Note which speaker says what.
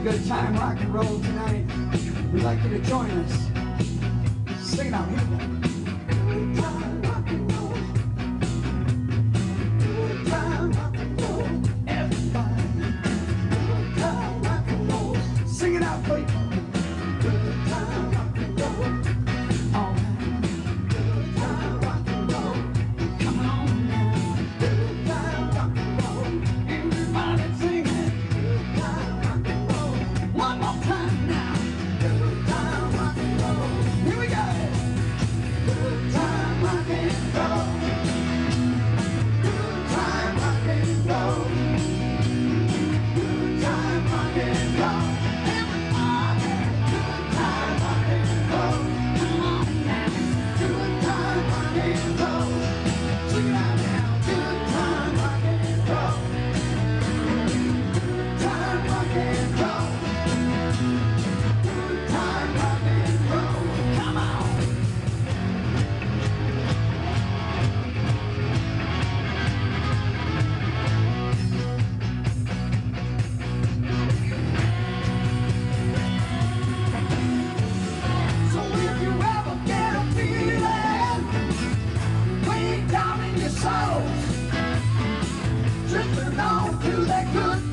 Speaker 1: a good time rock and roll tonight. We'd like you to join us. Sing it out, here. do that good.